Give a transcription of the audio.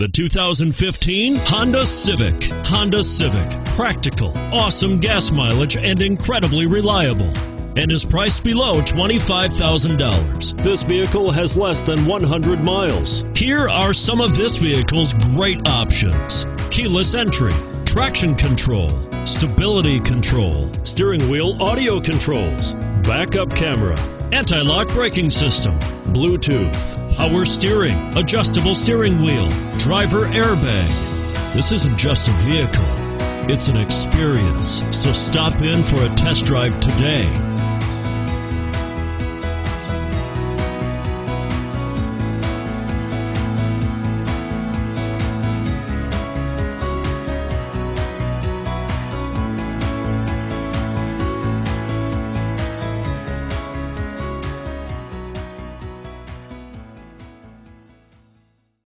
The 2015 Honda Civic. Honda Civic. Practical, awesome gas mileage, and incredibly reliable. And is priced below $25,000. This vehicle has less than 100 miles. Here are some of this vehicle's great options keyless entry, traction control, stability control, steering wheel audio controls, backup camera, anti lock braking system, Bluetooth power steering, adjustable steering wheel, driver airbag. This isn't just a vehicle, it's an experience. So stop in for a test drive today.